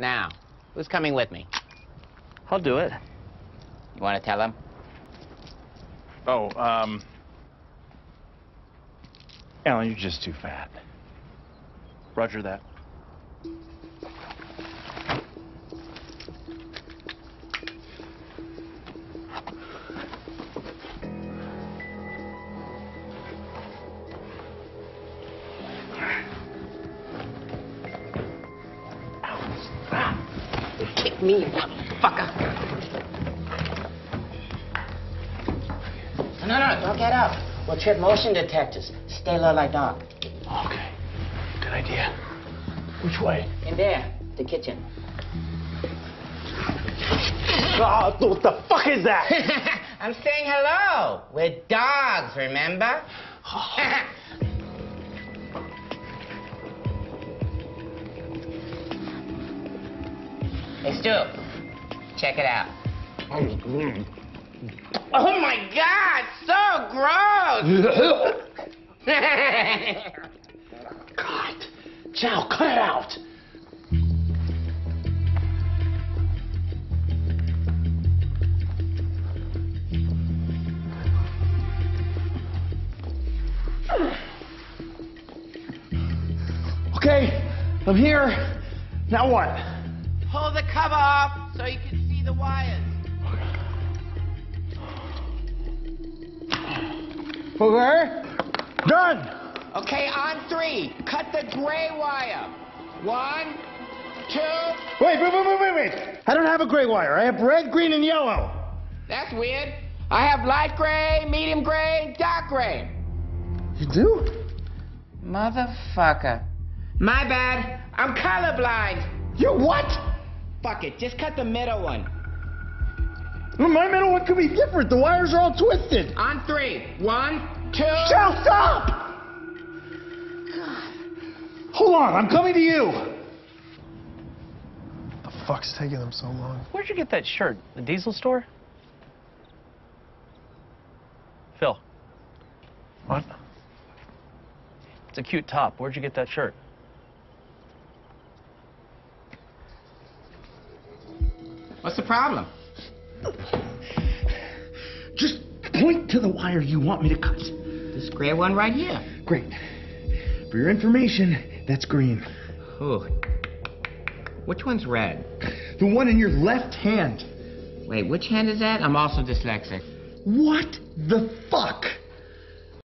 Now, who's coming with me? I'll do it. You want to tell him? Oh, um. Alan, you're just too fat. Roger that. Kick me, fucker. No, no, no, don't get up. We'll trip motion detectors. Stay low like dog. Okay. Good idea. Which way? In there, the kitchen. Oh, what the fuck is that? I'm saying hello. We're dogs, remember? Ah. Hey, Stu. Check it out. Oh my God! So gross! God. Chow, cut it out. Okay, I'm here. Now what? Pull the cover off so you can see the wires. Okay. Done. Okay, on three. Cut the gray wire. One, two. Wait, wait, wait, wait, wait, wait. I don't have a gray wire. I have red, green, and yellow. That's weird. I have light gray, medium gray, dark gray. You do? Motherfucker. My bad. I'm colorblind. You what? Fuck it. Just cut the middle one. Well, My middle one could be different. The wires are all twisted. On three. One, two. Chow, stop! Hold on, I'm coming to you. The fuck's taking them so long? Where'd you get that shirt? The diesel store? Phil, What? it's a cute top. Where'd you get that shirt? What's the problem? Just point to the wire you want me to cut. This gray one right here. Great. For your information, that's green. Ooh. Which one's red? The one in your left hand. Wait, which hand is that? I'm also dyslexic. What the fuck?